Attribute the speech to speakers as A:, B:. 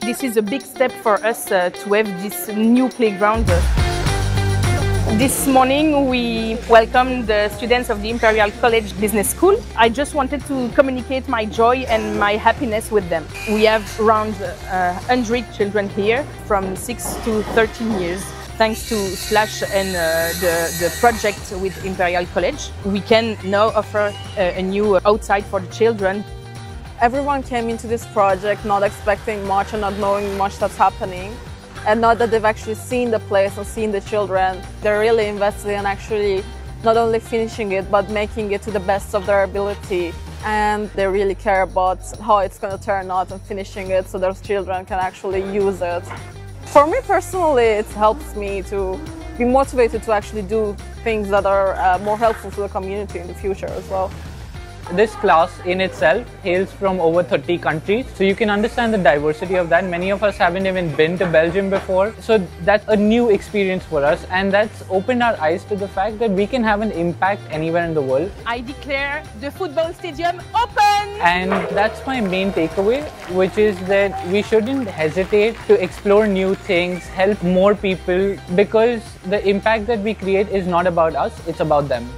A: This is a big step for us uh, to have this new playground. This morning we welcomed the students of the Imperial College Business School. I just wanted to communicate my joy and my happiness with them. We have around uh, 100 children here from 6 to 13 years. Thanks to Splash and uh, the, the project with Imperial College, we can now offer a, a new outside for the children.
B: Everyone came into this project not expecting much and not knowing much that's happening. And now that they've actually seen the place and seen the children, they're really invested in actually not only finishing it, but making it to the best of their ability. And they really care about how it's going to turn out and finishing it so those children can actually use it. For me personally, it helps me to be motivated to actually do things that are uh, more helpful to the community in the future as well.
C: This class in itself hails from over 30 countries, so you can understand the diversity of that. Many of us haven't even been to Belgium before, so that's a new experience for us, and that's opened our eyes to the fact that we can have an impact anywhere in the world.
A: I declare the football stadium open!
C: And that's my main takeaway, which is that we shouldn't hesitate to explore new things, help more people, because the impact that we create is not about us, it's about them.